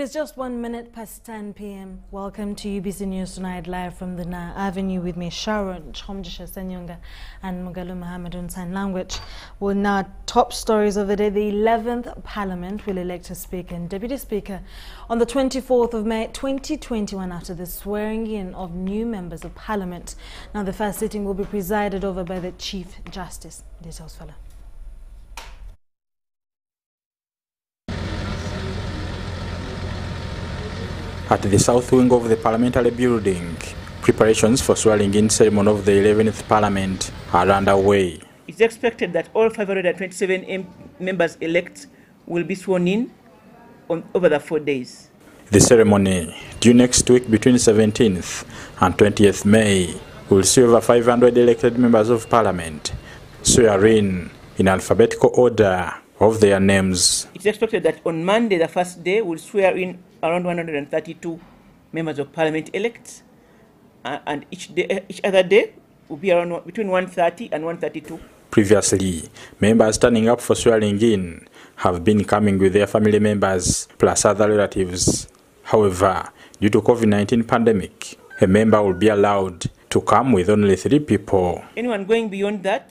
It is just one minute past 10 p.m. Welcome to UBC News Tonight, live from the Na Avenue with me, Sharon Kyomugisha Senyonga and Mugalu Mohammed on Sign Language. Well, now, top stories of the day. The 11th Parliament will elect a Speaker and Deputy Speaker on the 24th of May 2021 after the swearing in of new members of Parliament. Now, the first sitting will be presided over by the Chief Justice. Details, fella. At the south wing of the parliamentary building, preparations for swearing-in ceremony of the 11th parliament are underway. It's expected that all 527 members elect will be sworn in on, over the four days. The ceremony, due next week between 17th and 20th May, will see over 500 elected members of parliament swear in in alphabetical order of their names. It's expected that on Monday, the first day, we'll swear in around 132 members of parliament elect, uh, and each day, each other day will be around between 130 and 132. Previously, members turning up for swearing in have been coming with their family members plus other relatives. However, due to COVID-19 pandemic, a member will be allowed to come with only three people. Anyone going beyond that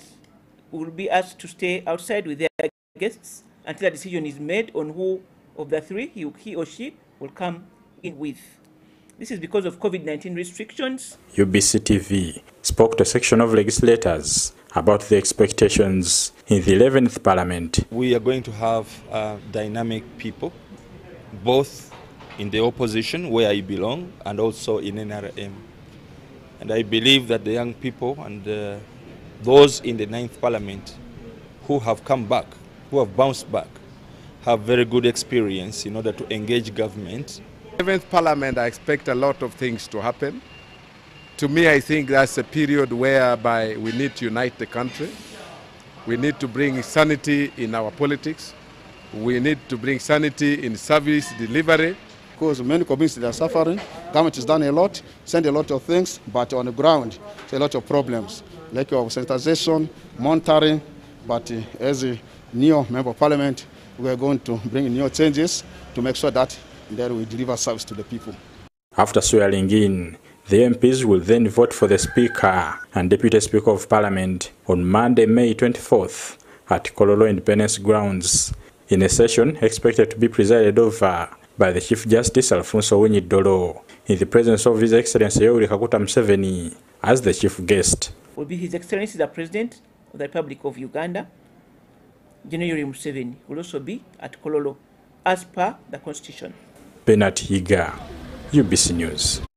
will be asked to stay outside with their guests until a decision is made on who of the three he, he or she will come in with. This is because of COVID 19 restrictions. UBC TV spoke to a section of legislators about the expectations in the 11th parliament. we are going to have uh, dynamic people, both in the opposition where I belong and also in NRM. And I believe that the young people and uh, those in the ninth parliament who have come back, who have bounced back, have very good experience in order to engage government 7th Parliament, I expect a lot of things to happen. To me, I think that's a period whereby we need to unite the country. We need to bring sanity in our politics. We need to bring sanity in service delivery. because many communities are suffering. Government has done a lot, sent a lot of things, but on the ground, it's a lot of problems, like of sensitization, monitoring. But uh, as a new member of parliament, we are going to bring new changes to make sure that then we deliver service to the people. After swearing in, the MPs will then vote for the Speaker and Deputy Speaker of Parliament on Monday, May 24th at Kololo Independence Grounds in a session expected to be presided over by the Chief Justice Alfonso Winyidolo in the presence of His Excellency Yoweri Kaguta Museveni as the chief guest. Will be His Excellency the President of the Republic of Uganda, Yoweri Museveni, will also be at Kololo as per the Constitution. Bernard Higa, UBC News.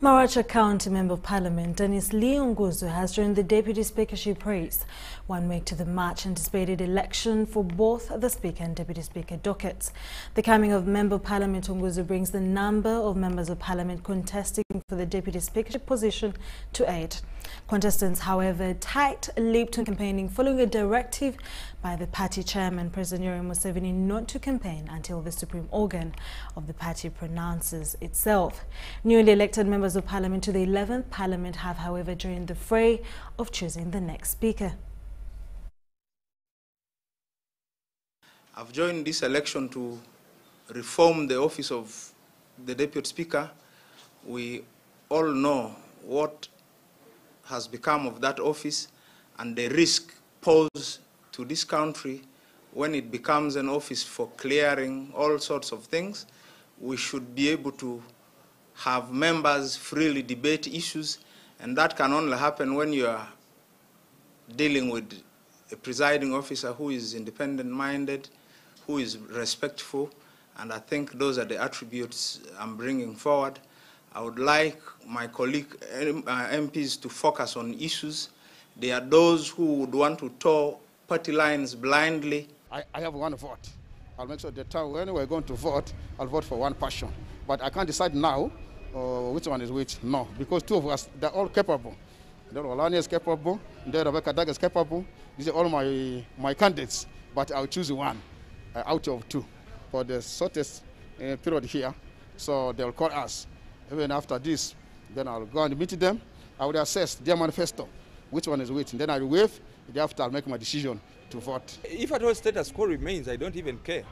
Maracha County Member of Parliament Dennis Lee Oguzu has joined the Deputy Speakership race one week to the March anticipated election for both the Speaker and Deputy Speaker dockets. The coming of Member of Parliament Oguzu brings the number of members of Parliament contesting for the Deputy Speakership position to eight. Contestants, however, tight-lipped on campaigning following a directive by the party chairman, President Yoweri Museveni, not to campaign until the supreme organ of the party pronounces itself. Newly elected members of parliament to the 11th parliament have, however, joined the fray of choosing the next speaker. I've joined this election to reform the office of the Deputy Speaker. We all know what has become of that office and the risk posed to this country when it becomes an office for clearing all sorts of things. We should be able to have members freely debate issues, and that can only happen when you are dealing with a presiding officer who is independent minded, who is respectful, and I think those are the attributes I'm bringing forward. I would like my colleague um, uh, MPs to focus on issues. There are those who would want to toe party lines blindly. I, I have one vote. I'll make sure that when we're going to vote, I'll vote for one person. But I can't decide now uh, which one is which. No, because two of us, they're all capable. Then Oulanyah is capable, then Rebecca Kadaga is capable. These are all my, my candidates, but I'll choose one uh, out of two for the shortest uh, period here. So they'll call us. Even after this, then I'll go and meet them. I will assess their manifesto, which one is which. And then I'll wave. Thereafter, I'll make my decision to vote. If at all status quo remains, I don't even care.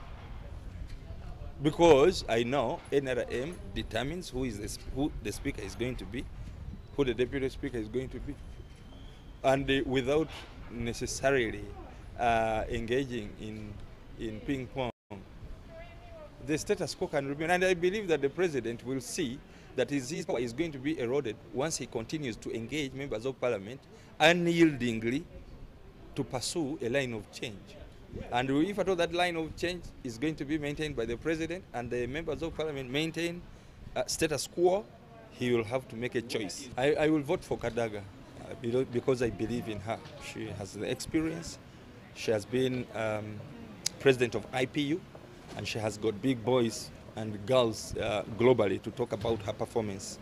because I know NRM determines who is the, who the speaker is going to be, who the deputy speaker is going to be, and uh, without necessarily uh, engaging in in ping pong, the status quo can remain. And I believe that the president will see that his power is going to be eroded once he continues to engage members of parliament unyieldingly to pursue a line of change. And if at all that line of change is going to be maintained by the president and the members of parliament maintain uh, status quo, he will have to make a choice. I, I will vote for Kadaga uh, because I believe in her. She has the experience. She has been um, president of IPU and she has got big boys and girls uh, globally to talk about her performance.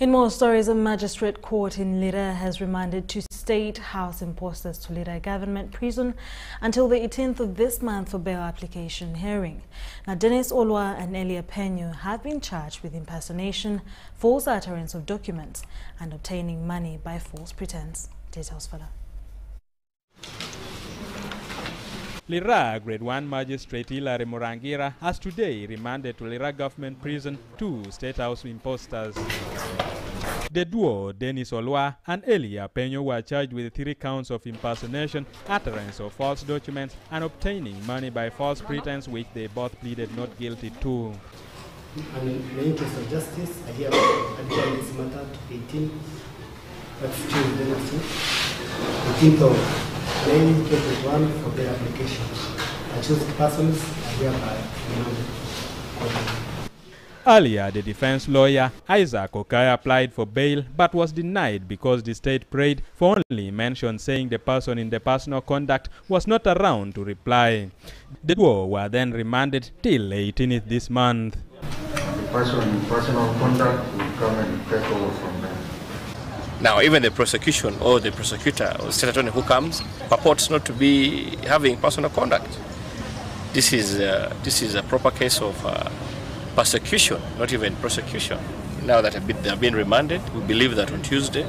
In more stories, a magistrate court in Lira has remanded two state house imposters to Lira government prison until the 18th of this month for bail application hearing. Now, Dennis Olwa and Elia Penyo have been charged with impersonation, false utterance of documents, and obtaining money by false pretense. Details follow. Lira Grade 1 Magistrate Hilary Murangira has today remanded to Lira Government Prison two State House imposters. The duo, Dennis Olwa and Elia Penyo, were charged with three counts of impersonation, utterance of false documents, and obtaining money by false pretense, which they both pleaded not guilty to. And in the interest of justice, I hereby adjourn this matter to 18, that's Tuesday next week, 18th of May 2021 for bail application. Accused persons are hereby remanded. Earlier, the defense lawyer Isaac Okai applied for bail but was denied because the state prayed for only mention saying the person in the personal conduct was not around to reply. The duo were then remanded till 18th this month. The person in personal conduct will come and take over from there. Now, even the prosecution or the prosecutor or state attorney who comes purports not to be having personal conduct. This is, uh, this is a proper case of uh, persecution, not even prosecution. Now that they have been remanded, we believe that on Tuesday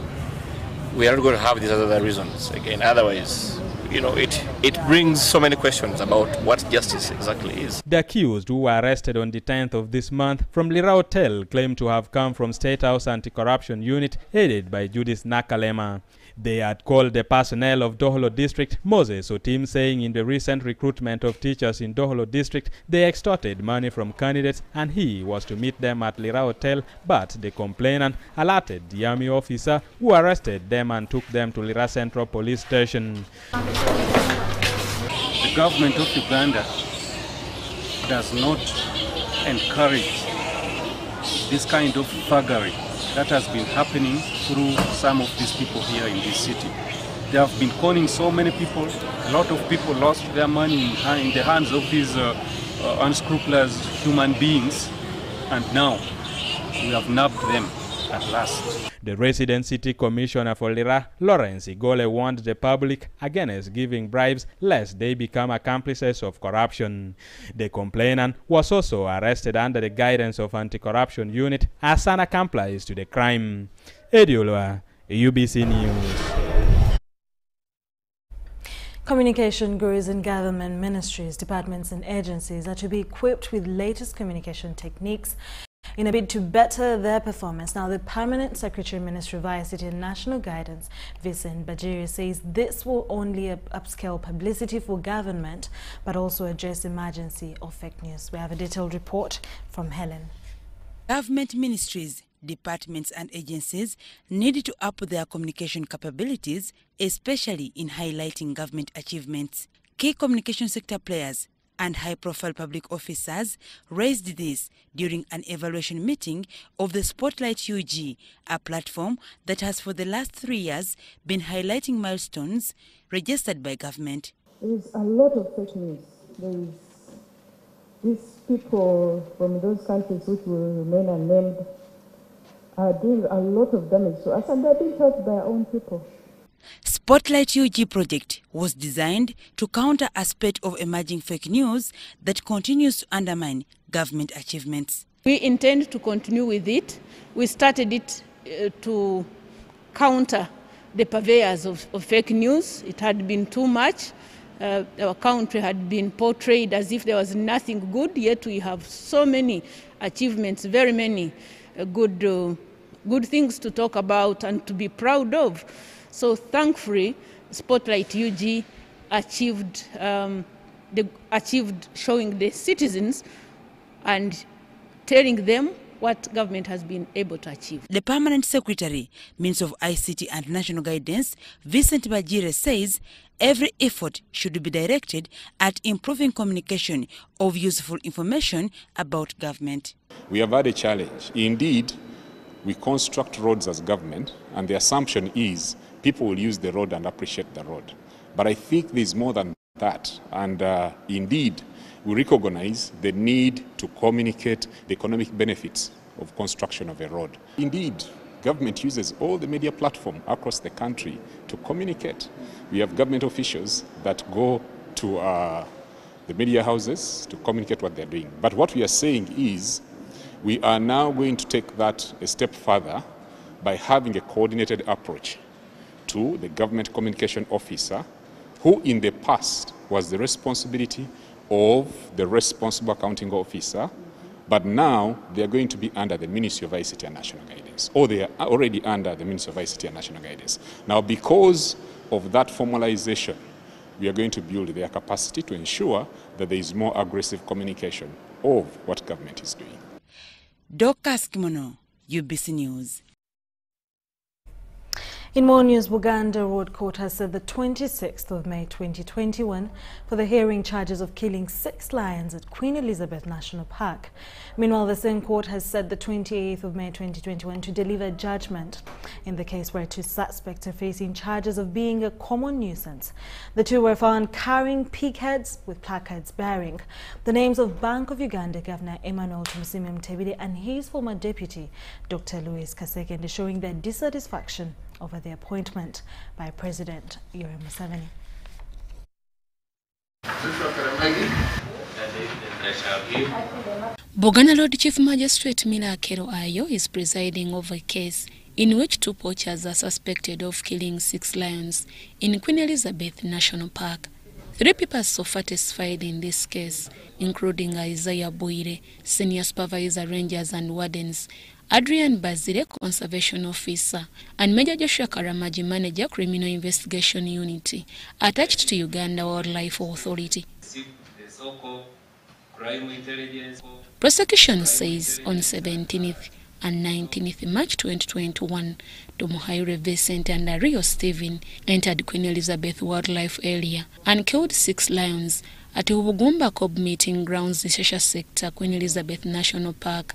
we are not going to have these other reasons again. Otherwise, you know, it, it brings so many questions about what justice exactly is. The accused, who were arrested on the 10th of this month from Lira Hotel, claimed to have come from State House Anti-Corruption Unit headed by Judith Nakalema. They had called the personnel of Dokolo District Moses Otim, saying in the recent recruitment of teachers in Dokolo District, they extorted money from candidates and he was to meet them at Lira Hotel, but the complainant alerted the army officer who arrested them and took them to Lira Central Police Station. The government of Uganda does not encourage this kind of thuggery that has been happening through some of these people here in this city. They have been conning so many people. A lot of people lost their money in, the hands of these uh, uh, unscrupulous human beings, and now we have nabbed them at last. The resident city commissioner for Lira, Lawrence Igole, warned the public against giving bribes lest they become accomplices of corruption. The complainant was also arrested under the guidance of anti-corruption unit as an accomplice to the crime. Ediolwa, UBC News. Communication gurus in government ministries, departments and agencies are to be equipped with latest communication techniques in a bid to better their performance. Now, the Permanent Secretary Ministry of ICT and National Guidance, Vincent Bagiire, says this will only up- upscale publicity for government, but also address emergency or fake news. We have a detailed report from Helen. Government ministries, departments, and agencies need to up their communication capabilities, especially in highlighting government achievements. Key communication sector players and high profile public officers raised this during an evaluation meeting of the Spotlight UG, a platform that has for the last three years been highlighting milestones registered by government. There is a lot of fake news. There is these people from those countries which will remain unnamed are doing a lot of damage to us and they're being helped by our own people. Spotlight UG project was designed to counter a spate of emerging fake news that continues to undermine government achievements. We intend to continue with it. We started it uh, to counter the purveyors of, of fake news. It had been too much. uh, our country had been portrayed as if there was nothing good, yet we have so many achievements, very many uh, good, uh, good things to talk about and to be proud of. So thankfully, Spotlight UG achieved, um, the, achieved showing the citizens and telling them what government has been able to achieve. The Permanent Secretary, means of ICT and National Guidance, Vincent Bajire, says every effort should be directed at improving communication of useful information about government. We have had a challenge. Indeed, we construct roads as government, and the assumption is people will use the road and appreciate the road. But I think there's more than that. And uh, indeed, we recognize the need to communicate the economic benefits of construction of a road. Indeed, government uses all the media platform across the country to communicate. We have government officials that go to uh, the media houses to communicate what they're doing. But what we are saying is we are now going to take that a step further by having a coordinated approach to the government communication officer who in the past was the responsibility of the responsible accounting officer, but now they are going to be under the Ministry of ICT and National Guidance, or they are already under the Ministry of ICT and National Guidance. Now, because of that formalization, we are going to build their capacity to ensure that there is more aggressive communication of what government is doing. Dorcas Kimono, UBC News. In more news, Buganda Road Court has said the 26th of May 2021 for the hearing charges of killing six lions at Queen Elizabeth National Park. Meanwhile, the same court has said the 28th of May 2021 to deliver judgment in the case where two suspects are facing charges of being a common nuisance. The two were found carrying pig heads with placards bearing the names of Bank of Uganda Governor Emmanuel Mutebile and his former deputy, Dr. Louis Kasekende, showing their dissatisfaction over the appointment by President Yoweri Museveni. Buganda Road Chief Magistrate Mila Akero Ayo is presiding over a case in which two poachers are suspected of killing six lions in Queen Elizabeth National Park. Three people so far testified in this case, including Isaiah Boire, Senior Supervisor Rangers and Wardens, Adrian Bazire, Conservation Officer, and Major Joshua Karamaji, Manager, Criminal Investigation Unit, attached to Uganda Wildlife Authority. Prosecution says on 17th and 19th March 2021, Tomohaire Vincent and Rio Stephen entered Queen Elizabeth Wildlife Area and killed six lions at Ubugumba Cob Meeting Grounds, Shasha Sector, Queen Elizabeth National Park,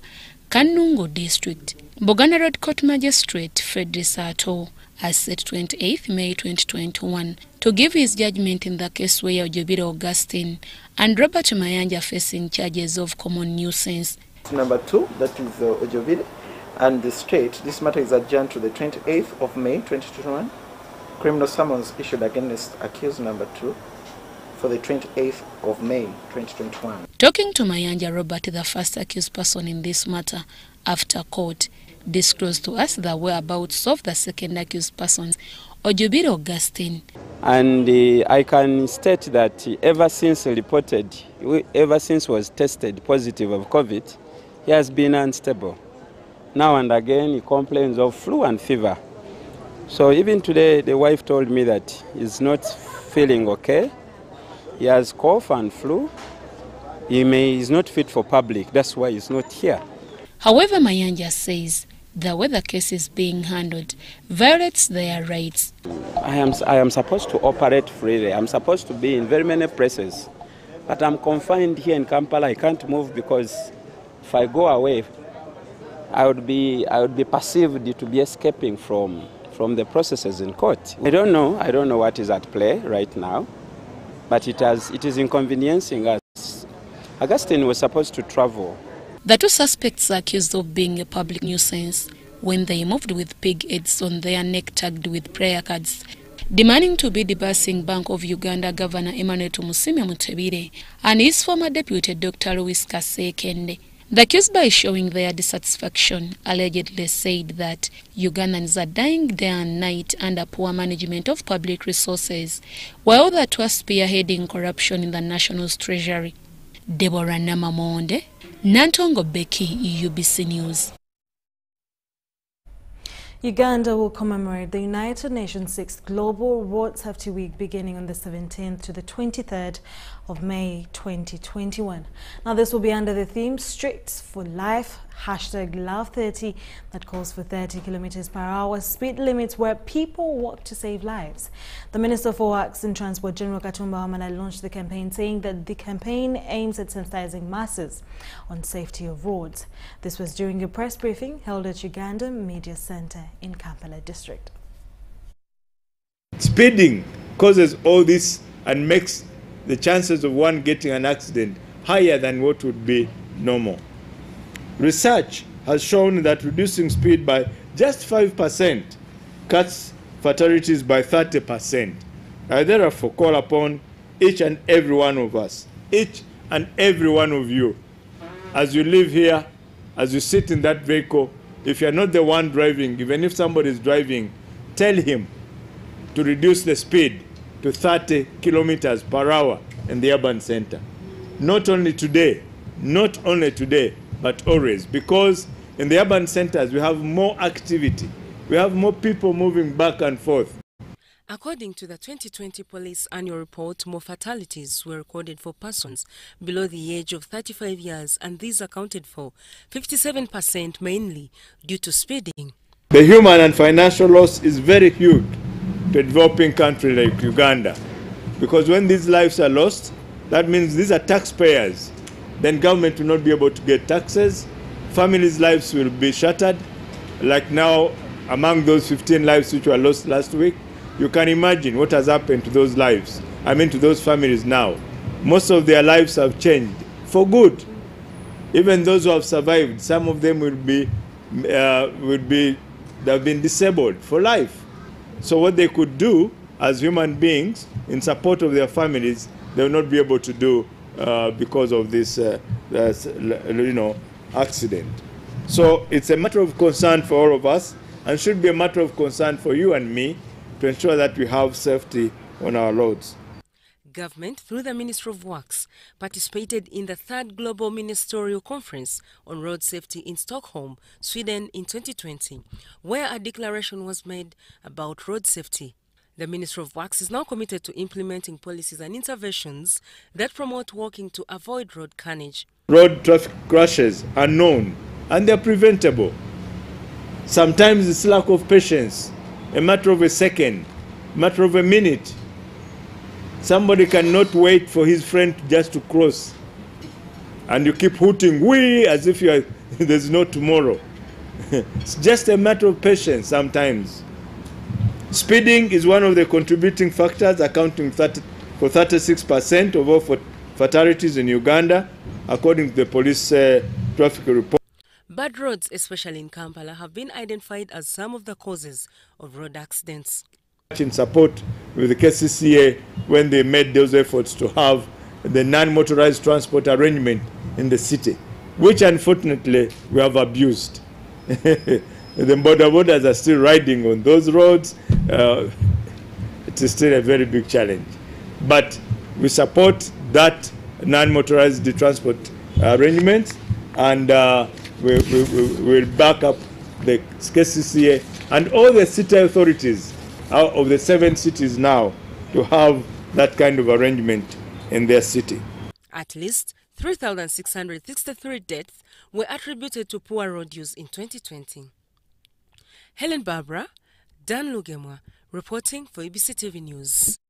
Kanungo District. Bogana Road Court Magistrate Fred Sato has set 28th May 2021 to give his judgment in the case where Ojobiro Augustine and Robert Mayanja facing charges of common nuisance. Number two, that is uh, Ojobiri, and the state. This matter is adjourned to the 28th of May 2021. Criminal summons issued against accused number two for the 28th of May 2021. Talking to Mayanja Robert, the first accused person in this matter, after court disclosed to us the whereabouts of the second accused person, Ojubiri Augustine. And uh, I can state that ever since reported, ever since was tested positive of COVID, he has been unstable. Now and again, he complains of flu and fever. So even today, the wife told me that he's not feeling okay. He has cough and flu. He may is not fit for public. That's why he's not here. However, Mayanja says the way the case is being handled violates their rights. I am, I am supposed to operate freely. I'm supposed to be in very many places. But I'm confined here in Kampala. I can't move because if I go away, I would be, I would be perceived to be escaping from, from the processes in court. I don't know. I don't know what is at play right now. But it, has, it is inconveniencing us. Augustine was supposed to travel the two suspects are accused of being a public nuisance when they moved with pig heads on their neck tagged with prayer cards demanding to be debussing Bank of Uganda Governor Emmanuel Tumusiime Mutebile and his former deputy Dr. Louis Kasekende. The accused by showing their dissatisfaction allegedly said that Ugandans are dying day and night under poor management of public resources, while that was spearheading corruption in the national's treasury. Deborah Namamonde, Nantongo Becky, UBC News. Uganda will commemorate the United Nations 6th Global Road Safety Week beginning on the 17th to the 23rd of May 2021. Now this will be under the theme Streets for Life, hashtag Love 30 that calls for 30 kilometers per hour speed limits where people walk to save lives. The Minister for Works and Transport General Katumba Wamala launched the campaign saying that the campaign aims at sensitizing masses on safety of roads. This was during a press briefing held at Uganda Media Center in Kampala district. Speeding causes all this and makes the chances of one getting an accident higher than what would be normal. Research has shown that reducing speed by just 5% cuts fatalities by 30%. I therefore call upon each and every one of us, each and every one of you, as you live here, as you sit in that vehicle, if you're not the one driving, even if somebody is driving, tell him to reduce the speed to 30 kilometers per hour in the urban center. Not only today, not only today, but always, because in the urban centers we have more activity, we have more people moving back and forth. According to the 2020 police annual report, more fatalities were recorded for persons below the age of 35 years, and these accounted for 57% mainly due to speeding. The human and financial loss is very huge to a developing country like Uganda. Because when these lives are lost, that means these are taxpayers. Then government will not be able to get taxes. Families' lives will be shattered. Like now, among those 15 lives which were lost last week, you can imagine what has happened to those lives. I mean, to those families now. Most of their lives have changed for good. Even those who have survived, some of them will be, uh, will be, they have been disabled for life. So what they could do as human beings in support of their families, they will not be able to do uh, because of this, uh, this, you know, accident. So it's a matter of concern for all of us and should be a matter of concern for you and me to ensure that we have safety on our roads. Government, through the Ministry of Works, participated in the third Global Ministerial Conference on Road Safety in Stockholm, Sweden in 2020, where a declaration was made about road safety. The Ministry of Works is now committed to implementing policies and interventions that promote walking to avoid road carnage. Road traffic crashes are known and they're preventable. Sometimes it's lack of patience, a matter of a second, matter of a minute, Somebody cannot wait for his friend just to cross. And you keep hooting, we, as if you are, there's no tomorrow. it's just a matter of patience sometimes. Speeding is one of the contributing factors, accounting 30, for 36% of all fatalities in Uganda, according to the police uh, traffic report. Bad roads, especially in Kampala, have been identified as some of the causes of road accidents in support with the KCCA when they made those efforts to have the non-motorized transport arrangement in the city, which unfortunately we have abused. the border borders are still riding on those roads. Uh, it is still a very big challenge. But we support that non-motorized transport arrangement and uh, we, we, we will back up the KCCA and all the city authorities out of the seven cities now to have that kind of arrangement in their city. At least 3,663 deaths were attributed to poor road use in 2020. Helen Barbara, Dan Lugemwa, reporting for UBC TV News.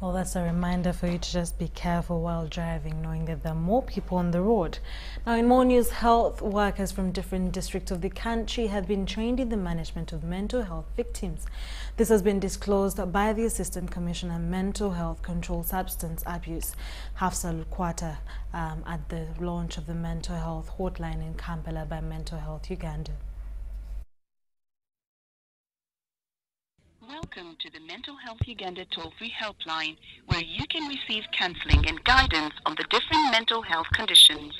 Well, that's a reminder for you to just be careful while driving, knowing that there are more people on the road. Now, in more news, health workers from different districts of the country have been trained in the management of mental health victims. This has been disclosed by the Assistant Commissioner Mental Health Control Substance Abuse, Hafsa Lukwata, um, at the launch of the mental health hotline in Kampala by Mental Health Uganda. Welcome to the Mental Health Uganda toll-free helpline, where you can receive counseling and guidance on the different mental health conditions.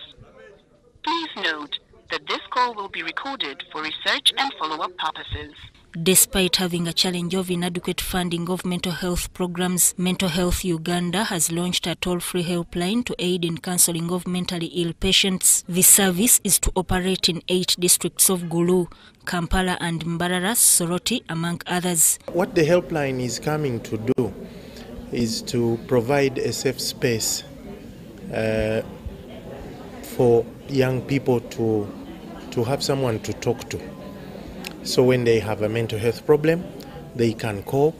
Please note that this call will be recorded for research and follow-up purposes. Despite having a challenge of inadequate funding of mental health programs, Mental Health Uganda has launched a toll-free helpline to aid in counseling of mentally ill patients. The service is to operate in eight districts of Gulu, Kampala and Mbarara, Soroti, among others. What the helpline is coming to do is to provide a safe space uh, for young people to, to have someone to talk to. So when they have a mental health problem, they can call.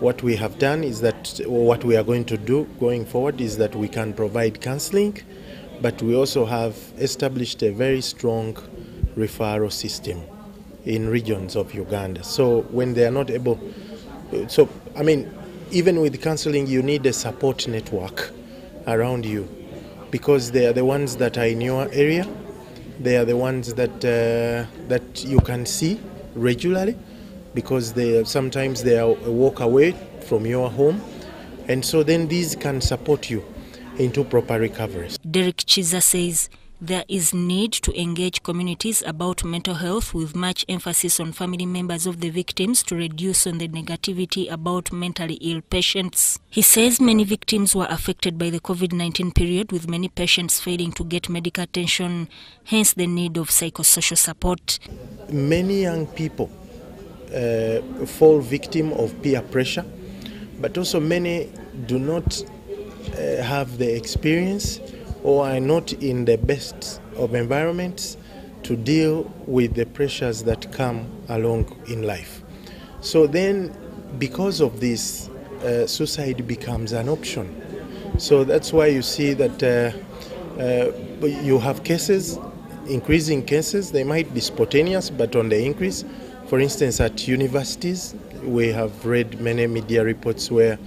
What we have done is that, what we are going to do going forward is that we can provide counseling, but we also have established a very strong referral system in regions of Uganda. So when they are not able, so I mean, even with counseling, you need a support network around you because they are the ones that are in your area. They are the ones that uh, that you can see regularly because they sometimes they are a walk away from your home and so then these can support you into proper recovery. Derek Chiza says there is need to engage communities about mental health with much emphasis on family members of the victims to reduce on the negativity about mentally ill patients. He says many victims were affected by the COVID-19 period with many patients failing to get medical attention, hence the need of psychosocial support. Many young people uh, fall victim of peer pressure, but also many do not uh, have the experience or are not in the best of environments to deal with the pressures that come along in life. So then, because of this, uh, suicide becomes an option. So that's why you see that uh, uh, you have cases, increasing cases. They might be spontaneous, but on the increase. For instance, at universities, we have read many media reports where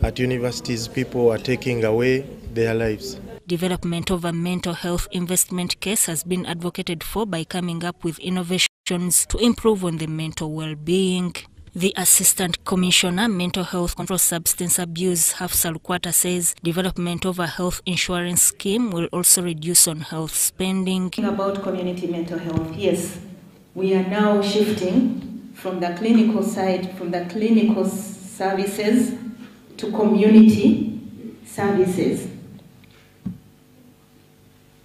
at universities people are taking away their lives. Development of a mental health investment case has been advocated for by coming up with innovations to improve on the mental well-being. The Assistant Commissioner, Mental Health Control Substance Abuse, Hafsa Lukwata says development of a health insurance scheme will also reduce on health spending. About community mental health, yes, we are now shifting from the clinical side, from the clinical services to community services.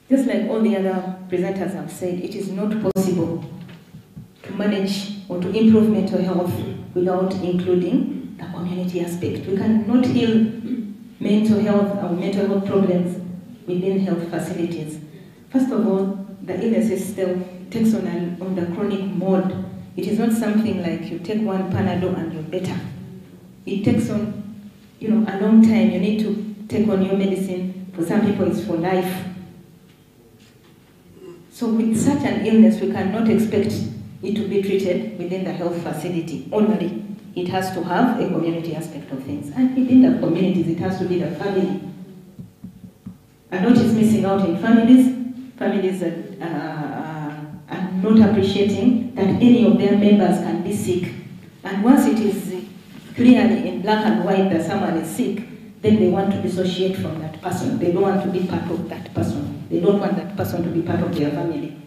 Just like all the other presenters have said, it is not possible to manage or to improve mental health without including the community aspect. We cannot heal mental health or mental health problems within health facilities. First of all, the illness still takes on, a, on the chronic mode. It is not something like you take one Panadol and you're better. It takes on, you know, a long time. You need to take on your medicine. For some people, it's for life. So with such an illness, we cannot expect it to be treated within the health facility only. It has to have a community aspect of things. And within the communities, it has to be the family. A lot is missing out in families. Families uh, are not appreciating that any of their members can be sick. And once it is clearly in black and white that someone is sick, then they want to dissociate from that person. They don't want to be part of that person. They don't want that person to be part of their family.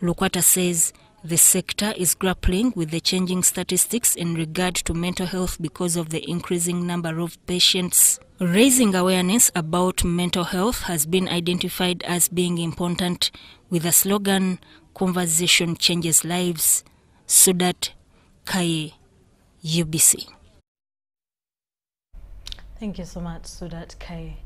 Lukwata says the sector is grappling with the changing statistics in regard to mental health because of the increasing number of patients. Raising awareness about mental health has been identified as being important with the slogan Conversation Changes Lives. Sudat Kaye, UBC. Thank you so much, Sudat Kaye.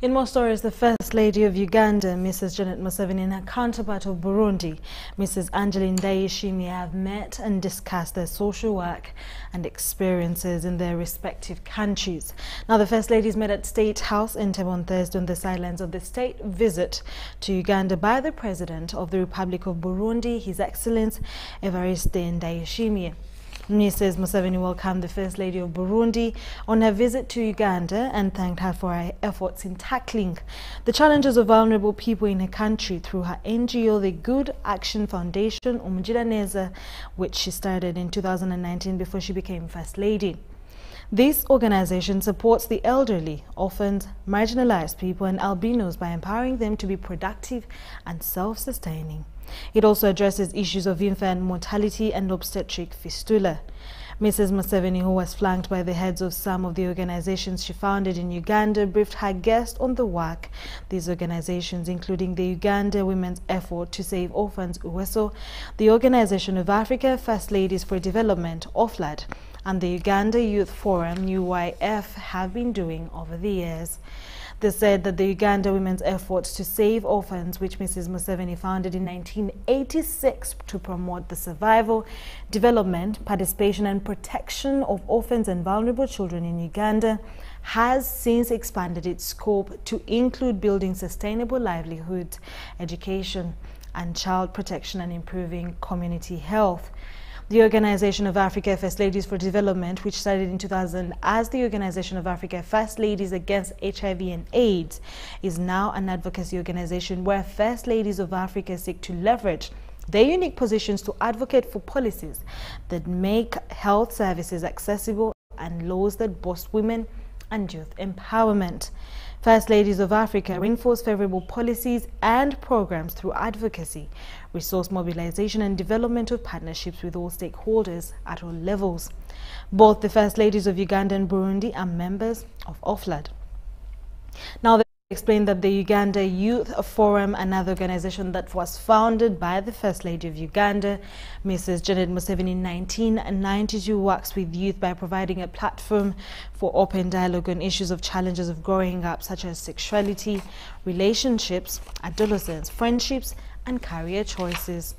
In more stories, the First Lady of Uganda, Mrs. Janet Museveni, and her counterpart of Burundi, Mrs. Angeline Ndayishimiye, have met and discussed their social work and experiences in their respective countries. Now, the First Ladies met at State House in Entebbe on Thursday on the sidelines of the state visit to Uganda by the President of the Republic of Burundi, His Excellency Evariste Ndayishimiye. Mrs. Museveni welcomed the First Lady of Burundi on her visit to Uganda and thanked her for her efforts in tackling the challenges of vulnerable people in her country through her NGO, the Good Action Foundation, Umugiraneza, which she started in 2019 before she became First Lady. This organization supports the elderly, orphans, marginalized people and albinos by empowering them to be productive and self-sustaining. It also addresses issues of infant mortality and obstetric fistula. Mrs. Museveni, who was flanked by the heads of some of the organizations she founded in Uganda, briefed her guest on the work these organizations, including the Uganda Women's Effort to Save Orphans UWESO, the Organization of Africa First Ladies for Development, OFLAD, and the Uganda Youth Forum, UYF, have been doing over the years. They said that the Uganda Women's Efforts to Save Orphans, which Mrs. Museveni founded in 1986 to promote the survival, development, participation and protection of orphans and vulnerable children in Uganda, has since expanded its scope to include building sustainable livelihoods, education and child protection and improving community health. The Organization of Africa First Ladies for Development, which started in 2000 as the Organization of Africa First Ladies Against HIV and AIDS, is now an advocacy organization where First Ladies of Africa seek to leverage their unique positions to advocate for policies that make health services accessible and laws that boost women and youth empowerment. First Ladies of Africa reinforce favorable policies and programs through advocacy, resource mobilization and development of partnerships with all stakeholders at all levels. Both the First Ladies of Uganda and Burundi are members of OFLAD. Now, they explained that the Uganda Youth Forum, another organization that was founded by the First Lady of Uganda, Mrs. Janet Museveni in 1992, works with youth by providing a platform for open dialogue on issues of challenges of growing up, such as sexuality, relationships, adolescence, friendships, and career choices.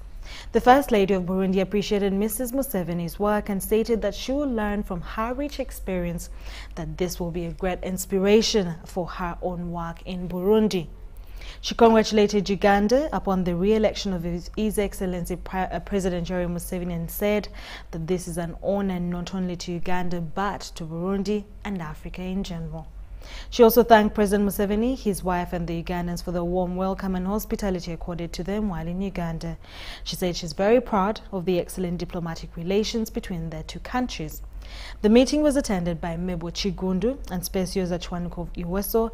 The First Lady of Burundi appreciated Mrs. Museveni's work and stated that she will learn from her rich experience that this will be a great inspiration for her own work in Burundi. She congratulated Uganda upon the re-election of His, His Excellency uh, President Yoweri Museveni and said that this is an honor not only to Uganda but to Burundi and Africa in general. She also thanked President Museveni, his wife and the Ugandans for the warm welcome and hospitality accorded to them while in Uganda. She said she's very proud of the excellent diplomatic relations between their two countries. The meeting was attended by Mebo Chigundu and Specios Achwanuko of UWESO,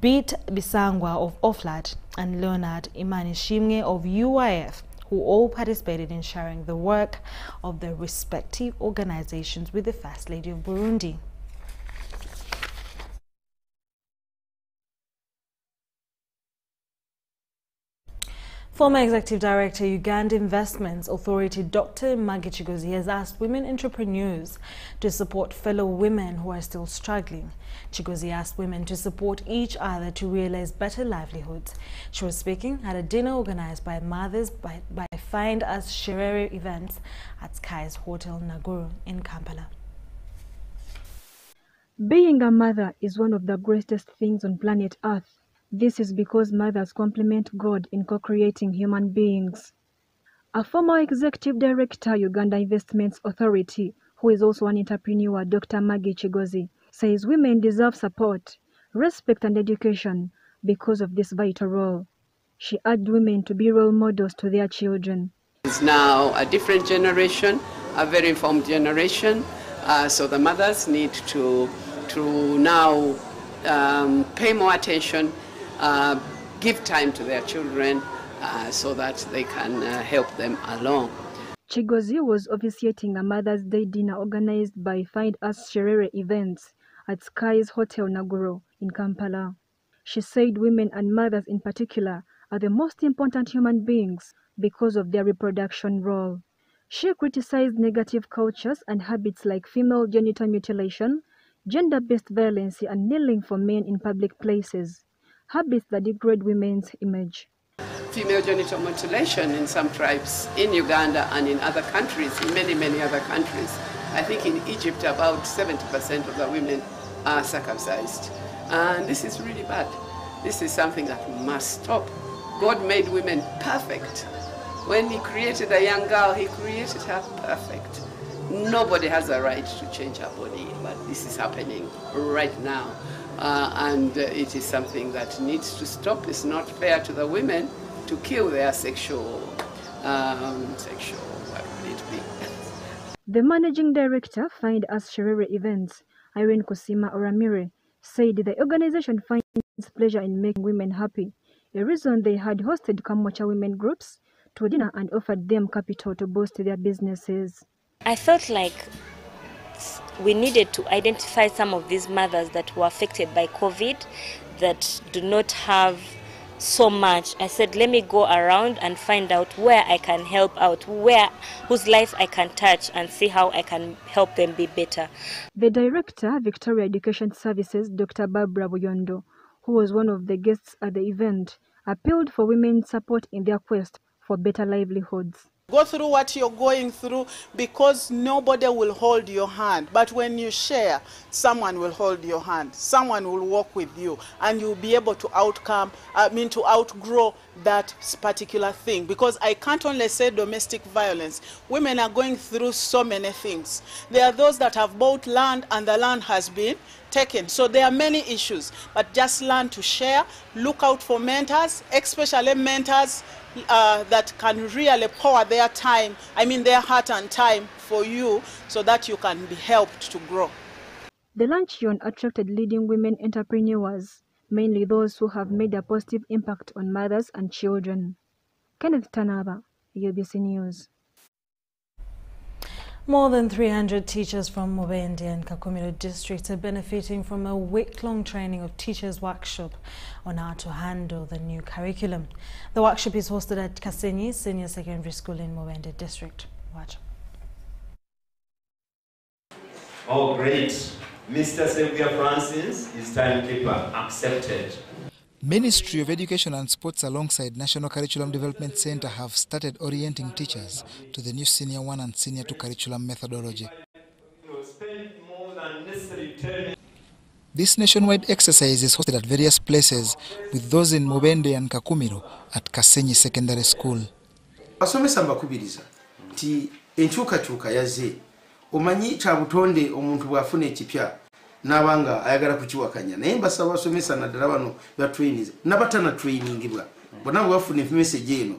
Beat Bisangwa of OFLAD, and Leonard Imani Shimge of UYF, who all participated in sharing the work of their respective organizations with the First Lady of Burundi. Former Executive Director, Uganda Investments Authority, Dr. Maggie Kigozi, has asked women entrepreneurs to support fellow women who are still struggling. Kigozi asked women to support each other to realize better livelihoods. She was speaking at a dinner organized by Mothers by, by Find Us Sherere events at Skyz Hotel Naguru in Kampala. Being a mother is one of the greatest things on planet Earth. This is because mothers complement God in co-creating human beings. A former executive director, Uganda Investments Authority, who is also an entrepreneur, Dr. Maggie Kigozi, says women deserve support, respect and education because of this vital role. She urged women to be role models to their children. It's now a different generation, a very informed generation, uh, so the mothers need to, to now um, pay more attention uh, give time to their children uh, so that they can uh, help them along. Kigozi was officiating a Mother's Day dinner organized by Find Us Sherere Events at Skyz Hotel Naguru in Kampala. She said women and mothers in particular are the most important human beings because of their reproduction role. She criticized negative cultures and habits like female genital mutilation, gender-based violence and kneeling for men in public places habits that degrade women's image. Female genital mutilation in some tribes in Uganda and in other countries, in many, many other countries. I think in Egypt about 70% of the women are circumcised. And this is really bad. This is something that must stop. God made women perfect. When he created a young girl, he created her perfect. nobody has a right to change her body, but this is happening right now. Uh, and uh, it is something that needs to stop. It's not fair to the women to kill their sexual, um, sexual, what would it be? The managing director, Find Us Sherere Events, Irene Kusima Oramire, said the organization finds pleasure in making women happy, a reason they had hosted Kamwacha women groups to dinner and offered them capital to boost their businesses. I felt like we needed to identify some of these mothers that were affected by COVID that do not have so much. I said, let me go around and find out where I can help out, where whose life I can touch, and see how I can help them be better. The director, Victoria Education Services, Dr. Barbara Buyondo, who was one of the guests at the event, appealed for women's support in their quest for better livelihoods. Go through what you're going through because nobody will hold your hand. But when you share, someone will hold your hand. Someone will walk with you, and you'll be able to outcome. I mean, to outgrow that particular thing. Because I can't only say domestic violence. Women are going through so many things. There are those that have bought land, and the land has been taken. So there are many issues. But just learn to share. Look out for mentors, especially mentors uh, that can really pour their time, I mean their heart and time for you so that you can be helped to grow. The luncheon attracted leading women entrepreneurs, mainly those who have made a positive impact on mothers and children. Kenneth Tanaba, UBC News. More than 300 teachers from Mubende and Kakumiro districts are benefiting from a week-long training of teachers workshop on how to handle the new curriculum. The workshop is hosted at Kasenyi Senior Secondary School in Mubende district. Watch. Oh, great. Mr. Sylvia Francis is timekeeper accepted. Ministry of Education and Sports alongside National Curriculum Development Center have started orienting teachers to the new Senior 1 and Senior 2 curriculum methodology. This nationwide exercise is hosted at various places with those in Mubende and Kakumiro at Kasenyi Secondary School. basomesa mbakubiriza nti enkyukakyuka yazze omanyi kya butonde omuntu bw'afuna ekipya n'aba nga ayagala kukiwakanya. Naye mbasaba basomesa naddala bano batrainize nabatana trainingibwa bonna bwe bafuna emesegi eno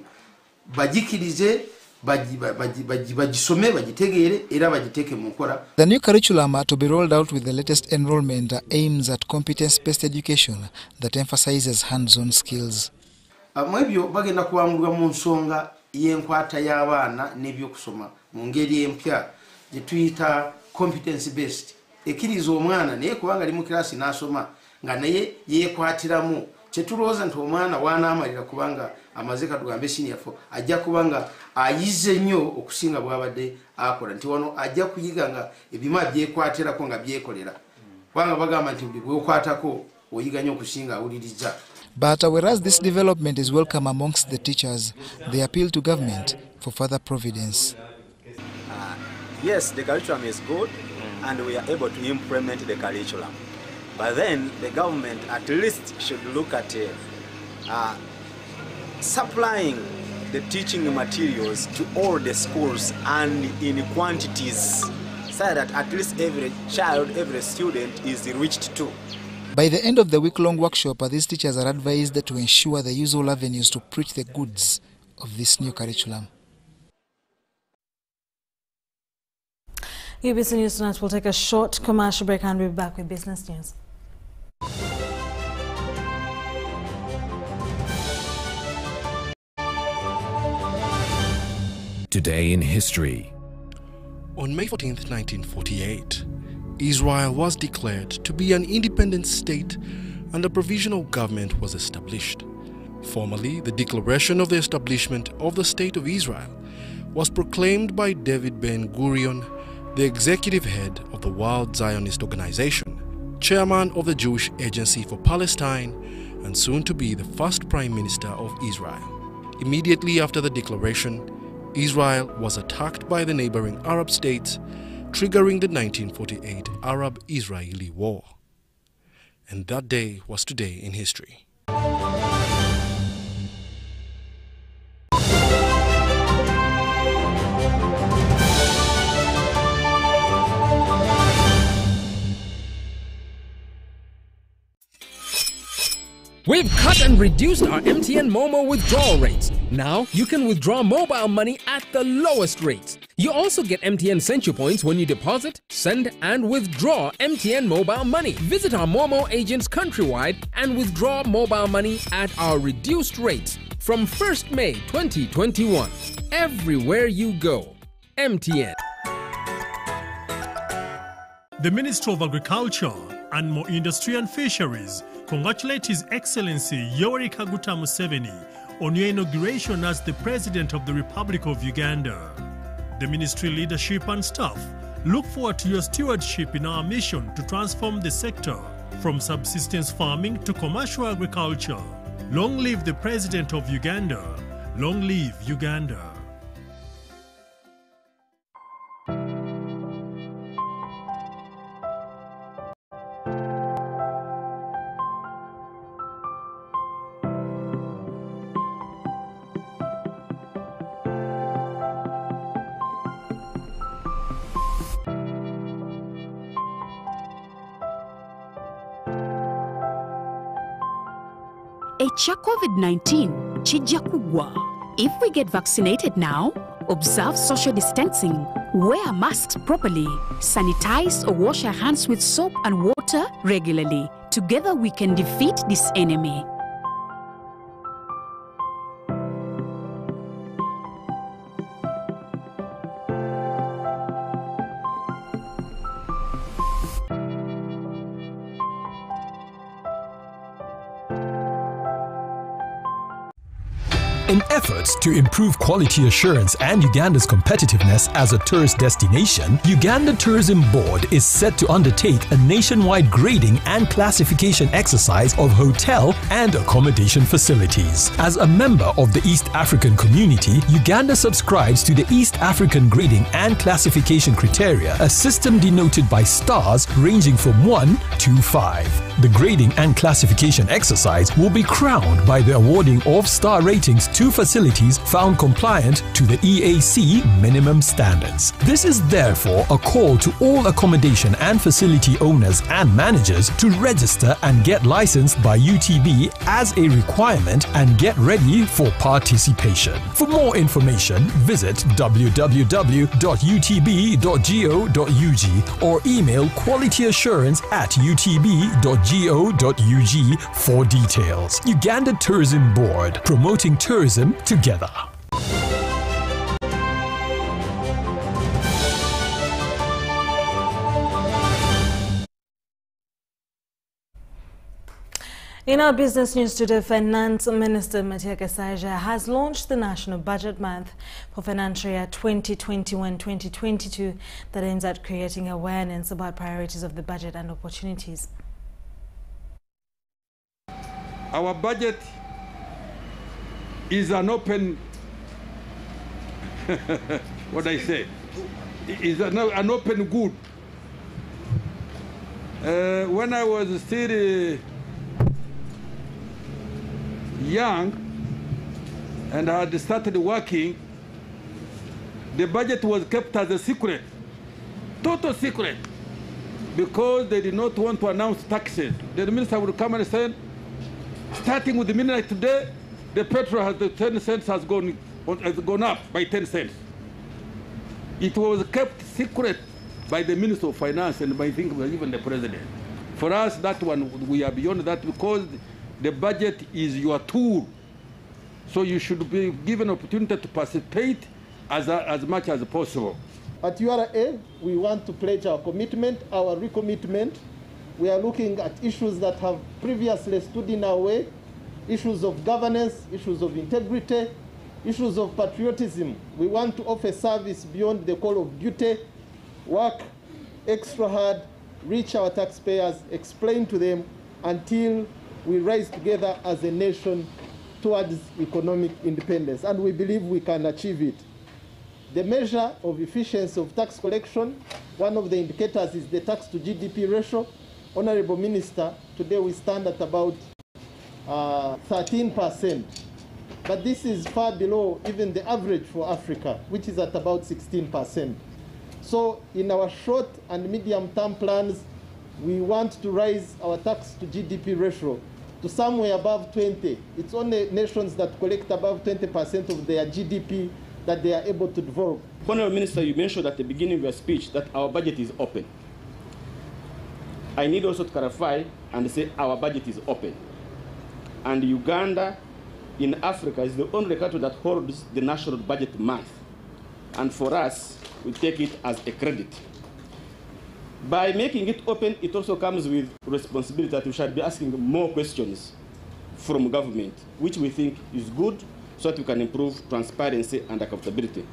bagikirize bagisome bagitegeere era bagiteeke mu nkola. The new curriculum to be rolled out with the latest enrollment aims at competence-based education that emphasizes hands-on skills. mu ebyo bagenda kuwangulwa mu nsonga y'enkwata y'abaana n'ebyokusoma mu ngeri empya gye tuyita competence based ekkiriza omwana naye kubanga ali mu kirasi n'asoma nga naye yeekwatiramu. Kyetulowooza nti omwana wanaamalira kubanga amaze katugambe siniafo ajja kuba nga ayize nnyo okusinga bwabadde akola. Nti wano ajja kuyiga nga ebimu abyekwatirako nga byekolera. Kubanga bagamba nti buli bweokwatako oyiga nnyo okusinga awuliriza. But uh, whereas this development is welcome amongst the teachers, they appeal to government for further providence. yes, the curriculum is good and we are able to implement the curriculum. But then the government at least should look at uh, uh, supplying the teaching materials to all the schools and in quantities so that at least every child, every student is reached to. By the end of the week-long workshop, these teachers are advised to ensure they use all avenues to preach the goods of this new curriculum. UBC News tonight will take a short commercial break and we'll be back with business news. Today in history. On May 14, 1948, Israel was declared to be an independent state and a provisional government was established. Formally, the declaration of the establishment of the State of Israel was proclaimed by David Ben Gurion, the executive head of the World Zionist Organization, chairman of the Jewish Agency for Palestine, and soon to be the first Prime Minister of Israel. Immediately after the declaration, Israel was attacked by the neighboring Arab states, triggering the 1948 Arab Israeli War. And that day was today in history. We've cut and reduced our MTN Momo withdrawal rates. Now you can withdraw mobile money at the lowest rates. You also get MTN Central Points when you deposit, send, and withdraw MTN mobile money. Visit our Momo agents countrywide and withdraw mobile money at our reduced rates from 1st May 2021. Everywhere you go. MTN. The Minister of Agriculture, Animal Industry and Fisheries congratulate His Excellency Yoweri Kaguta Museveni on your inauguration as the President of the Republic of Uganda. The ministry leadership and staff look forward to your stewardship in our mission to transform the sector from subsistence farming to commercial agriculture. Long live the President of Uganda. Long live Uganda. Ekya covid-19 kijja kugwa if we get vaccinated now observe social distancing. Wear masks properly. Sanitize or wash our hands with soap and water regularly. Together we can defeat this enemy to improve quality assurance and Uganda's competitiveness as a tourist destination, Uganda Tourism Board is set to undertake a nationwide grading and classification exercise of hotel and accommodation facilities. As a member of the East African community, Uganda subscribes to the East African Grading and Classification Criteria, a system denoted by stars ranging from 1 to 5. The grading and classification exercise will be crowned by the awarding of star ratings to facilities found compliant to the EAC minimum standards. This is therefore a call to all accommodation and facility owners and managers to register and get licensed by UTB as a requirement and get ready for participation. For more information, visit www.utb.go.ug or email qualityassurance at utb.go.ug for details. Uganda Tourism Board, promoting tourism together. In our business news today, Finance Minister Matia Kasaija has launched the National Budget Month for financial year 2021-2022 that aims at creating awareness about priorities of the budget and opportunities. Our budget is an open, what I say, is an, an open good. Uh, when I was still uh, young and I had started working, the budget was kept as a secret, total secret, because they did not want to announce taxes. The minister would come and say, starting with the midnight today, the petrol has the 10 cents has gone, has gone up by 10 cents. It was kept secret by the Minister of Finance and by think even the President. For us, that one, we are beyond that because the budget is your tool. So you should be given opportunity to participate as, as much as possible. At URA, we want to pledge our commitment, our recommitment. We are looking at issues that have previously stood in our way, issues of governance, issues of integrity, issues of patriotism. We want to offer service beyond the call of duty, work extra hard, reach our taxpayers, explain to them until we rise together as a nation towards economic independence. And we believe we can achieve it. The measure of efficiency of tax collection, one of the indicators is the tax to GDP ratio. Honorable Minister, today we stand at about uh, 13%. But this is far below even the average for Africa, which is at about 16%. So in our short and medium term plans, we want to raise our tax to GDP ratio to somewhere above 20. It's only nations that collect above 20% of their GDP that they are able to develop. Honorable Minister, you mentioned at the beginning of your speech that our budget is open. I need also to clarify and say our budget is open. And Uganda in Africa is the only country that holds the national budget month. And for us, we take it as a credit. By making it open, it also comes with responsibility that we should be asking more questions from government, which we think is good so that we can improve transparency and accountability.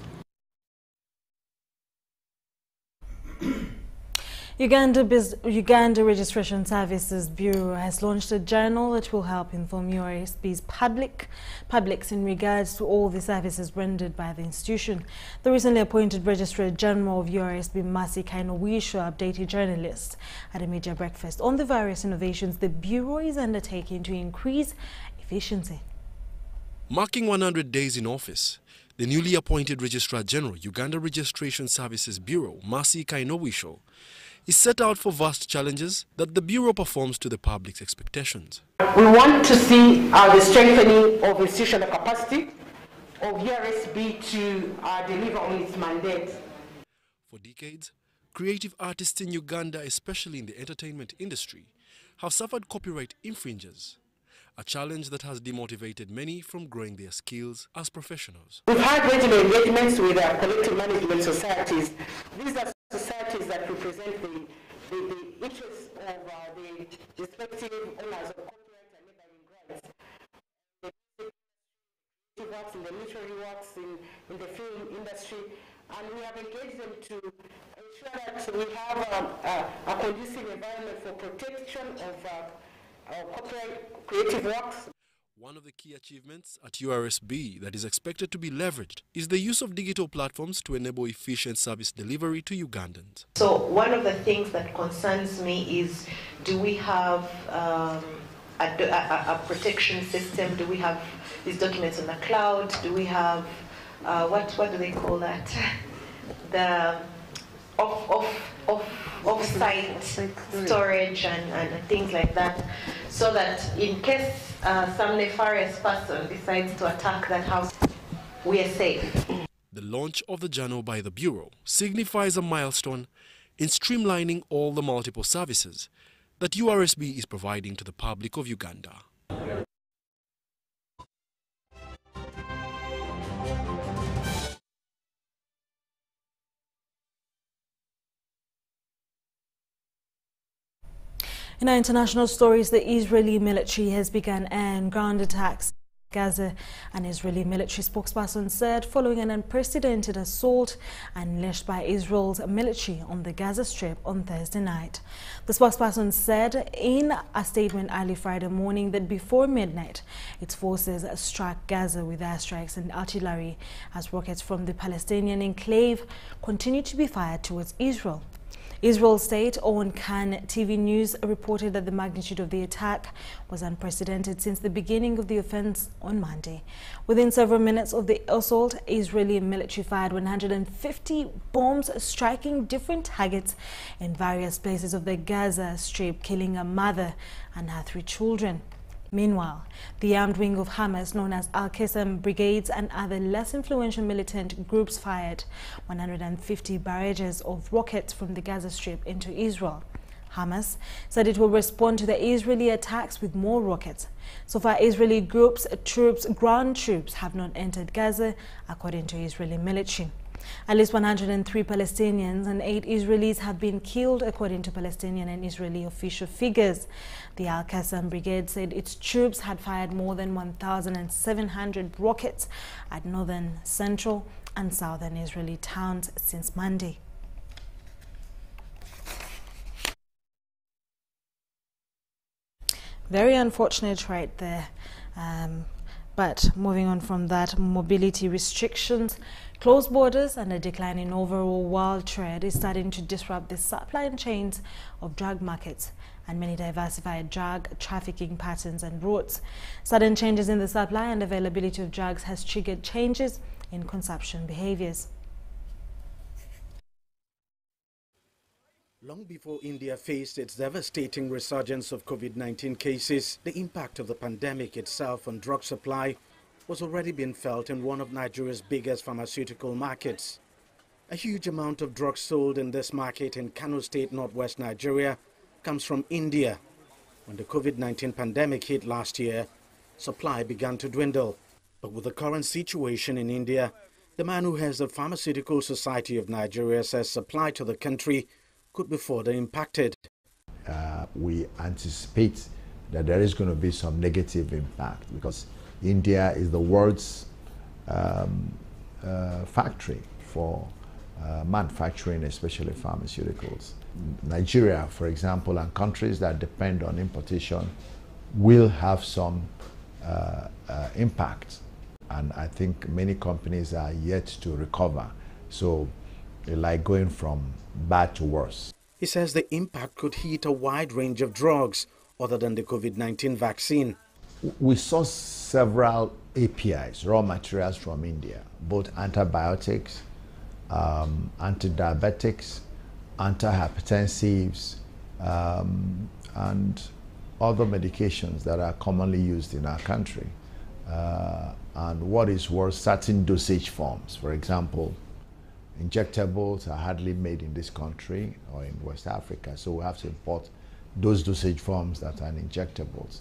Uganda, Uganda Registration Services Bureau has launched a journal that will help inform URSB's public publics in regards to all the services rendered by the institution. The recently appointed Registrar General of URSB, Mercy Kainobwisho, updated journalists at a media breakfast on the various innovations the Bureau is undertaking to increase efficiency. Marking 100 days in office, the newly appointed Registrar General, Uganda Registration Services Bureau, Mercy Kainobwisho, is set out for vast challenges that the Bureau performs to the public's expectations. We want to see uh, the strengthening of institutional capacity of URSB to uh, deliver on its mandate. For decades, creative artists in Uganda, especially in the entertainment industry, have suffered copyright infringes, a challenge that has demotivated many from growing their skills as professionals. We've had regular engagements with our collective management societies. These are societies that represent the, the, the interests of uh, the respective owners of copyright and neighboring rights. The works in the literary works, in, in the film industry, and we have engaged them to ensure that we have um, a, a conducive environment for protection of uh, copyright creative works. One of the key achievements at URSB that is expected to be leveraged is the use of digital platforms to enable efficient service delivery to Ugandans. So one of the things that concerns me is, do we have um, a, a, a, protection system? Do we have these documents on the cloud? Do we have, uh, what, what do they call that? The off, off, off, off-site storage and, and things like that, so that in case uh, some nefarious person decides to attack that house, we are safe. The launch of the journal by the Bureau signifies a milestone in streamlining all the multiple services that URSB is providing to the public of Uganda. In our international stories, the Israeli military has begun air ground attacks in Gaza. An Israeli military spokesperson said following an unprecedented assault unleashed by Israel's military on the Gaza Strip on Thursday night. The spokesperson said in a statement early Friday morning that before midnight, its forces struck Gaza with airstrikes and artillery as rockets from the Palestinian enclave continued to be fired towards Israel. Israel state-owned Kan TV News reported that the magnitude of the attack was unprecedented since the beginning of the offense on Monday. Within several minutes of the assault, Israeli military fired 150 bombs striking different targets in various places of the Gaza Strip, killing a mother and her three children. Meanwhile, the armed wing of Hamas, known as Al-Qassam brigades and other less influential militant groups fired 150 barrages of rockets from the Gaza Strip into Israel. Hamas said it will respond to the Israeli attacks with more rockets. So far, Israeli groups, troops, ground troops have not entered Gaza, according to Israeli military. At least 103 Palestinians and 8 Israelis have been killed, according to Palestinian and Israeli official figures. The Al Qassam Brigade said its troops had fired more than 1,700 rockets at northern, central, and southern Israeli towns since Monday. Very unfortunate right there. Um, but moving on from that, mobility restrictions, closed borders and a decline in overall world trade is starting to disrupt the supply and chains of drug markets and many diversified drug trafficking patterns and routes. Sudden changes in the supply and availability of drugs has triggered changes in consumption behaviors. Long before India faced its devastating resurgence of COVID-19 cases, the impact of the pandemic itself on drug supply was already being felt in one of Nigeria's biggest pharmaceutical markets. A huge amount of drugs sold in this market in Kano State, northwest Nigeria, comes from India. When the COVID-19 pandemic hit last year, supply began to dwindle. But with the current situation in India, the man who heads the Pharmaceutical Society of Nigeria says supply to the country could be further impacted. Uh, we anticipate that there is going to be some negative impact because India is the world's um, uh, factory for uh, manufacturing, especially pharmaceuticals. Nigeria, for example, and countries that depend on importation will have some uh, uh, impact. And I think many companies are yet to recover. So, like going from bad to worse. He says the impact could hit a wide range of drugs other than the COVID 19 vaccine. We saw several APIs, raw materials from India, both antibiotics, um, anti-diabetics, antihypertensives, um, and other medications that are commonly used in our country. Uh, and what is worse, certain dosage forms. For example, injectables are hardly made in this country or in West Africa, so we have to import those dosage forms that are injectables.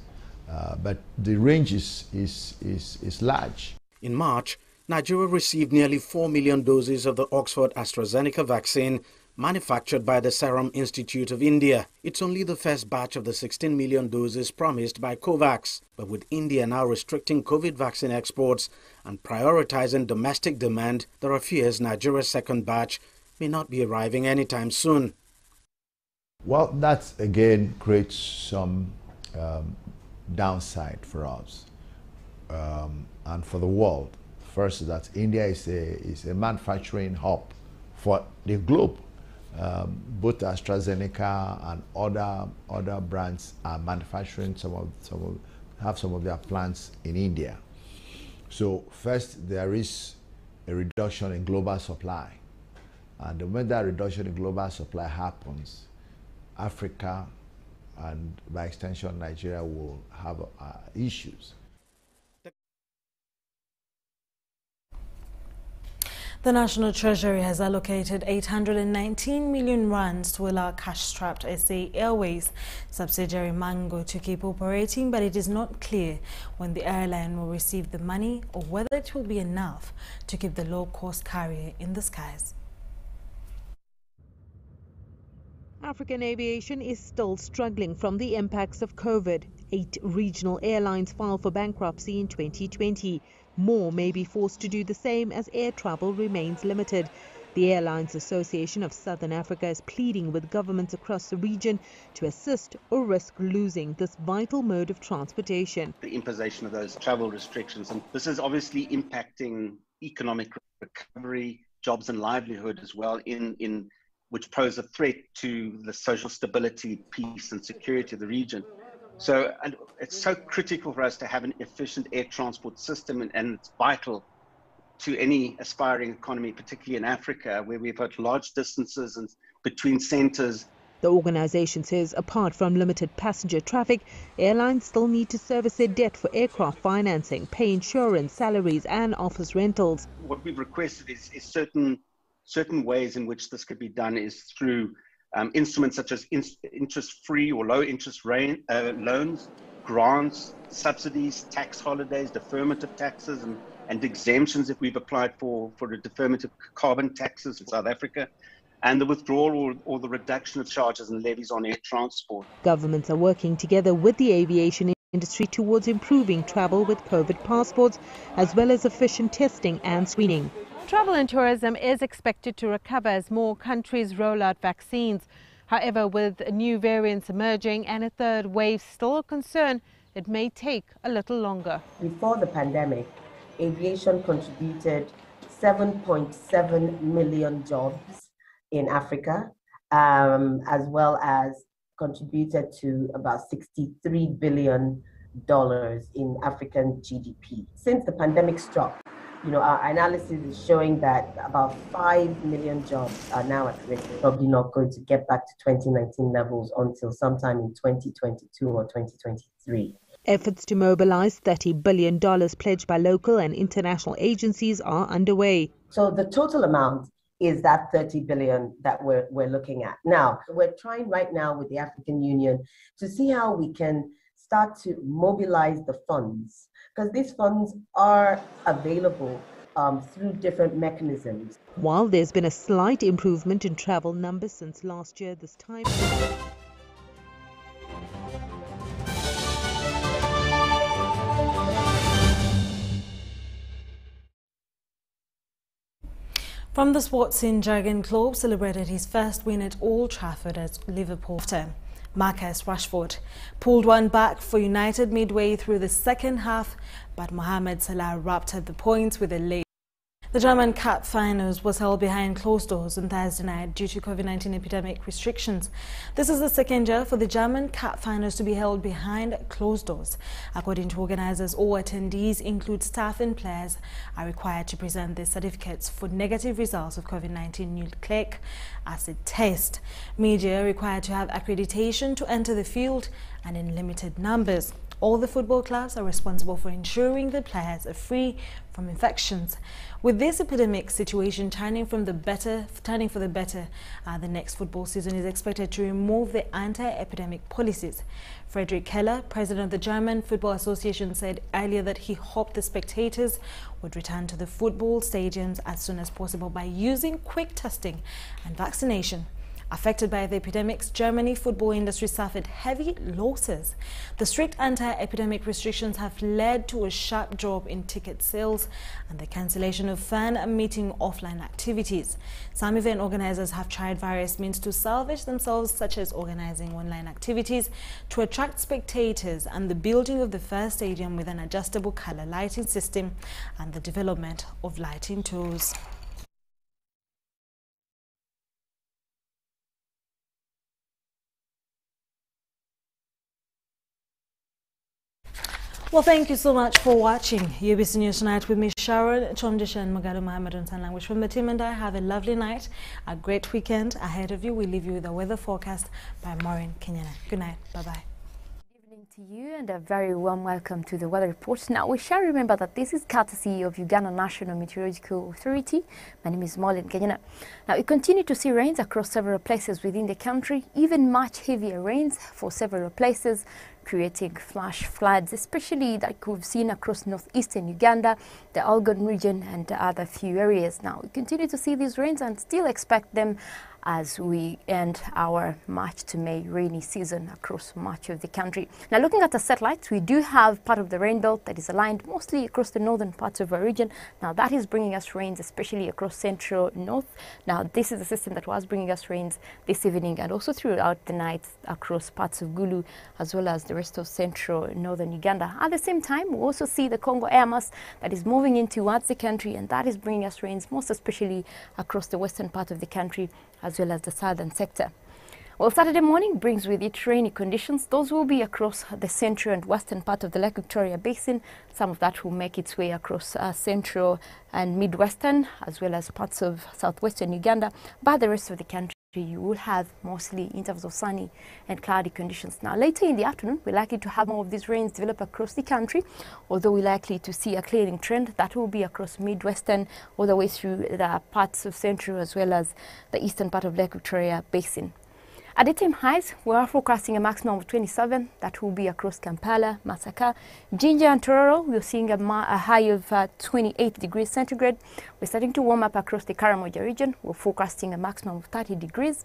Uh, but the range is, is, is, is large. In March, Nigeria received nearly 4 million doses of the Oxford AstraZeneca vaccine manufactured by the Serum Institute of India. It's only the first batch of the 16 million doses promised by COVAX. But with India now restricting COVID vaccine exports and prioritizing domestic demand, there are fears Nigeria's second batch may not be arriving anytime soon. Well, that again creates some um, downside for us um, and for the world First, that India is a, is a manufacturing hub for the globe. Um, both AstraZeneca and other other brands are manufacturing some of some of have some of their plants in India. So first there is a reduction in global supply, and when that reduction in global supply happens, Africa and by extension Nigeria will have uh, issues. The National Treasury has allocated 819 million rands to allow cash-strapped SA Airways subsidiary Mango to keep operating, but it is not clear when the airline will receive the money or whether it will be enough to keep the low-cost carrier in the skies. African aviation is still struggling from the impacts of COVID. Eight regional airlines filed for bankruptcy in 2020. More may be forced to do the same as air travel remains limited. The Airlines Association of Southern Africa is pleading with governments across the region to assist or risk losing this vital mode of transportation. The imposition of those travel restrictions, and this is obviously impacting economic recovery, jobs and livelihood as well, in, in which pose a threat to the social stability, peace, and security of the region. So and it's so critical for us to have an efficient air transport system, and, and it's vital to any aspiring economy, particularly in Africa, where we've got large distances and between centers. The organization says apart from limited passenger traffic, airlines still need to service their debt for aircraft financing, pay insurance, salaries, and office rentals. What we've requested is, is certain certain ways in which this could be done is through um, instruments such as in, interest-free or low-interest uh, loans, grants, subsidies, tax holidays, deferment of taxes, and, and exemptions if we've applied for, for a deferment of carbon taxes in South Africa, and the withdrawal or, or the reduction of charges and levies on air transport. Governments are working together with the aviation industry towards improving travel with COVID passports, as well as efficient testing and screening. Travel and tourism is expected to recover as more countries roll out vaccines. However, with new variants emerging and a third wave still a concern, it may take a little longer. Before the pandemic, aviation contributed 7.7 million jobs in Africa, um, as well as contributed to about $63 billion in African GDP. Since the pandemic struck, you know, our analysis is showing that about 5 million jobs are now at risk. Probably not going to get back to 2019 levels until sometime in 2022 or 2023. Efforts to mobilize $30 billion pledged by local and international agencies are underway. So the total amount is that 30 billion that we're, we're looking at. Now, we're trying right now with the African Union to see how we can start to mobilize the funds because these funds are available um, through different mechanisms. While there's been a slight improvement in travel numbers since last year, this time. From the sports in Jurgen Klopp celebrated his first win at Old Trafford as Liverpool. Marcus Rashford pulled one back for United midway through the second half, but Mohamed Salah wrapped up the points with a late the German Cup finals was held behind closed doors on Thursday night due to COVID-19 epidemic restrictions. This is the second year for the German Cup finals to be held behind closed doors. According to organizers, all attendees, include staff and players, are required to present their certificates for negative results of COVID-19 nucleic acid test. Media are required to have accreditation to enter the field and in limited numbers. All the football clubs are responsible for ensuring the players are free from infections. With this epidemic situation turning from the better, turning for the better, uh, the next football season is expected to remove the anti-epidemic policies. Friedrich Keller, president of the German Football Association, said earlier that he hoped the spectators would return to the football stadiums as soon as possible by using quick testing and vaccination. Affected by the epidemics, Germany football industry suffered heavy losses. The strict anti-epidemic restrictions have led to a sharp drop in ticket sales and the cancellation of fan meeting offline activities. Some event organizers have tried various means to salvage themselves, such as organizing online activities to attract spectators and the building of the first stadium with an adjustable color lighting system and the development of lighting tools. Well, thank you so much for watching UBC News Tonight with me, Sharon Kyomugisha and Mugalu Mohammed on Sign Language. From the team and I, have a lovely night, a great weekend ahead of you. We leave you with a weather forecast by Maureen Kenyana. Good night. Bye-bye Good Evening to you and a very warm welcome to the weather report. Now, we shall remember that this is courtesy of Uganda National Meteorological Authority. My name is Maureen Kenyana. Now, we continue to see rains across several places within the country, even much heavier rains for several places creating flash floods, especially like we've seen across northeastern Uganda, the Elgon region, and other few areas. Now, we continue to see these rains and still expect them as we end our March to May rainy season across much of the country. Now looking at the satellites, we do have part of the rain belt that is aligned mostly across the northern parts of our region. Now that is bringing us rains, especially across central north. Now this is the system that was bringing us rains this evening and also throughout the night across parts of Gulu as well as the rest of central northern Uganda. At the same time, we also see the Congo air mass that is moving in towards the country and that is bringing us rains most especially across the western part of the country as well as the southern sector. Well, Saturday morning brings with it rainy conditions. Those will be across the central and western part of the Lake Victoria Basin. Some of that will make its way across uh, central and midwestern, as well as parts of southwestern Uganda. But the rest of the country, you will have mostly intervals of sunny and cloudy conditions. Now, later in the afternoon, we're likely to have more of these rains develop across the country, although we're likely to see a clearing trend that will be across midwestern all the way through the parts of central as well as the eastern part of Lake Victoria Basin. At the daytime highs, we are forecasting a maximum of 27. That will be across Kampala, Masaka, Jinja and Tororo. We're seeing a, a high of uh, 28 degrees centigrade. We're starting to warm up across the Karamoja region. We're forecasting a maximum of 30 degrees.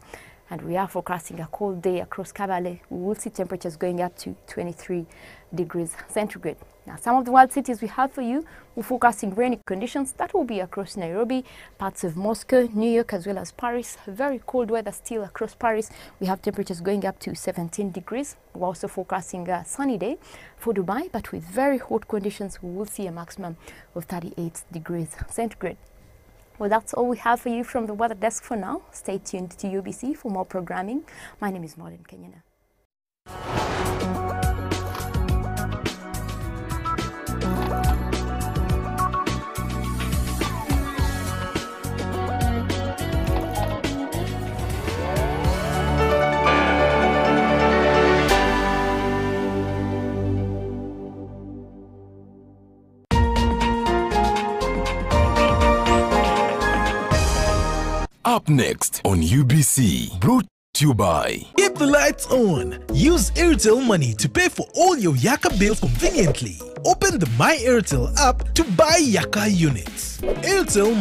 And we are forecasting a cold day across Kabale. We will see temperatures going up to 23 degrees centigrade. Now, some of the wild cities we have for you, we're forecasting rainy conditions. That will be across Nairobi, parts of Moscow, New York, as well as Paris. Very cold weather still across Paris. We have temperatures going up to 17 degrees. We're also forecasting a sunny day for Dubai, but with very hot conditions, we will see a maximum of 38 degrees centigrade. Well, that's all we have for you from the weather desk for now. Stay tuned to UBC for more programming. My name is Maureen Kenyana. Up next on UBC, brought to you by. Keep the lights on. Use Airtel Money to pay for all your Yaka bills conveniently. Open the My Airtel app to buy Yaka units. Airtel